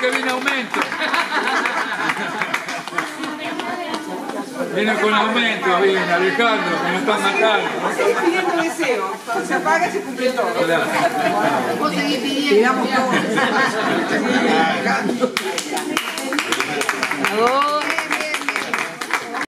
que viene aumento. Viene con aumento, viene Alejandro, que nos están matando. Sigue pidiendo deseo. Cuando se apaga se cumple todo. Claro. Vos seguís pidiendo. Tiramos todo.